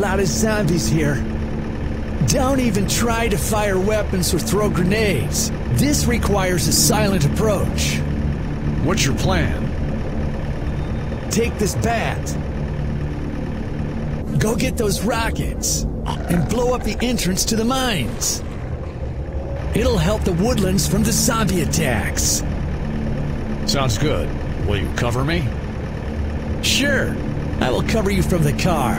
Lot of zombies here. Don't even try to fire weapons or throw grenades. This requires a silent approach. What's your plan? Take this bat. Go get those rockets and blow up the entrance to the mines. It'll help the woodlands from the zombie attacks. Sounds good. Will you cover me? Sure, I will cover you from the car.